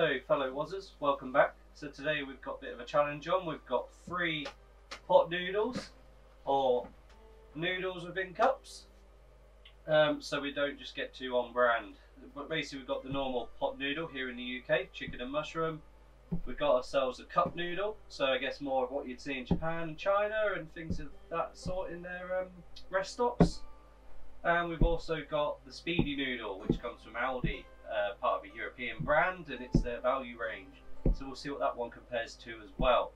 Hello fellow Wazzers, welcome back. So today we've got a bit of a challenge on. We've got three pot noodles or noodles within cups. Um, so we don't just get two on brand. But basically we've got the normal pot noodle here in the UK, chicken and mushroom. We've got ourselves a cup noodle, so I guess more of what you'd see in Japan, and China and things of that sort in their um, rest stops. And we've also got the speedy noodle, which comes from Aldi uh, part of a European brand and it's their value range. So we'll see what that one compares to as well.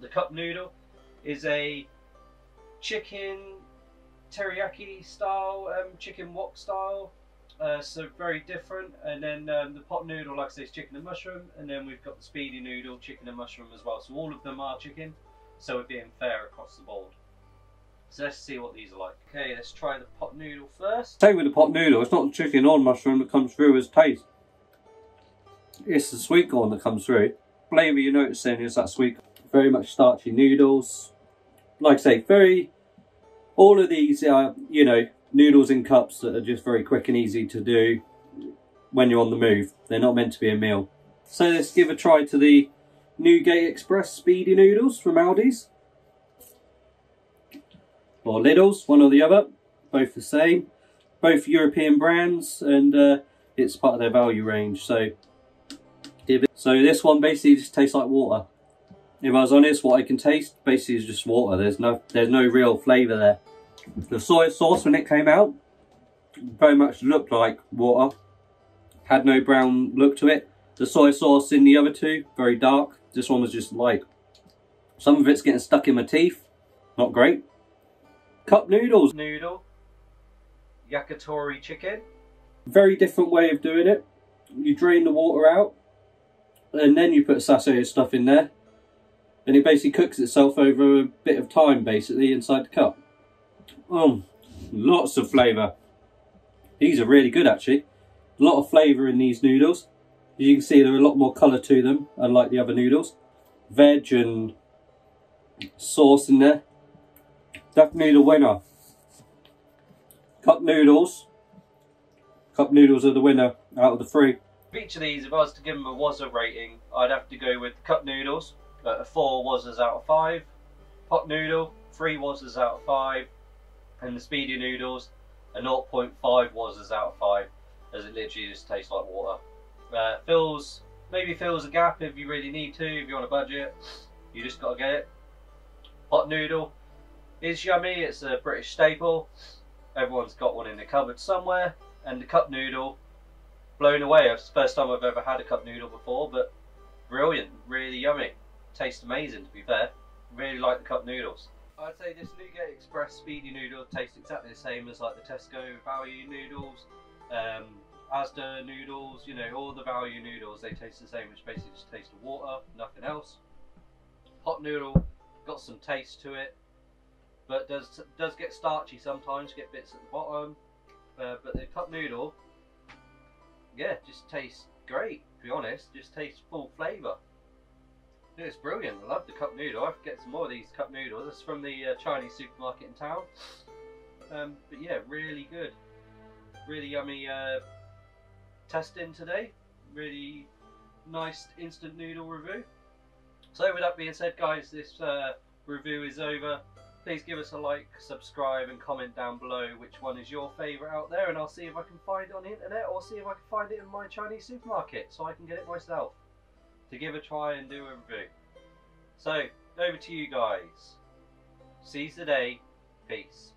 The cup noodle is a chicken teriyaki style, um, chicken wok style. Uh, so very different. And then um, the pot noodle, like I say, is chicken and mushroom. And then we've got the speedy noodle, chicken and mushroom as well. So all of them are chicken. So we're being fair across the board. So let's see what these are like. Okay, let's try the pot noodle first. Same with the pot noodle, it's not the chicken or mushroom that comes through as taste. It's the sweet corn that comes through. Flavour you're noticing is that sweet, very much starchy noodles. Like I say, very, all of these are, you know, noodles in cups that are just very quick and easy to do when you're on the move. They're not meant to be a meal. So let's give a try to the Newgate Express Speedy Noodles from Aldi's or Lidl's, one or the other, both the same, both European brands, and uh, it's part of their value range. So, so this one basically just tastes like water. If I was honest, what I can taste basically is just water. There's no, there's no real flavour there. The soy sauce when it came out very much looked like water. Had no brown look to it. The soy sauce in the other two, very dark. This one was just light. Some of it's getting stuck in my teeth. Not great. Cup noodles. Noodle. Yakitori chicken. Very different way of doing it. You drain the water out and then you put sachet stuff in there and it basically cooks itself over a bit of time basically inside the cup. Um, lots of flavour. These are really good actually. A lot of flavour in these noodles. As you can see, there are a lot more colour to them, unlike the other noodles. Veg and sauce in there. Definitely the winner. Cup noodles. Cup noodles are the winner out of the three. each of these, if I was to give them a Wazza rating, I'd have to go with cup noodles, uh, four Wazzas out of five. Pot noodle, three Wazzas out of five. And the speedy noodles, a 0.5 Wazzas out of five, as it literally just tastes like water. Uh, fills, maybe fills a gap if you really need to, if you're on a budget. You just gotta get it. Pot noodle, is yummy. It's a British staple. Everyone's got one in the cupboard somewhere. And the cup noodle, blown away. It's the first time I've ever had a cup noodle before, but brilliant, really yummy. Tastes amazing to be fair. Really like the cup noodles. I'd say this Newgate Express Speedy Noodle tastes exactly the same as like the Tesco value noodles, um, Asda noodles, you know, all the value noodles, they taste the same, which basically just taste of water, nothing else. Hot noodle, got some taste to it, but does does get starchy sometimes. Get bits at the bottom, uh, but the cup noodle, yeah, just tastes great. To be honest, just tastes full flavour. It's brilliant. I love the cup noodle. I have to get some more of these cup noodles. It's from the uh, Chinese supermarket in town. Um, but yeah, really good. Really yummy uh, testing today. Really nice instant noodle review. So with that being said, guys, this uh, review is over please give us a like, subscribe and comment down below which one is your favourite out there and I'll see if I can find it on the internet or see if I can find it in my Chinese supermarket so I can get it myself to give a try and do a review. So, over to you guys. Seize the day. Peace.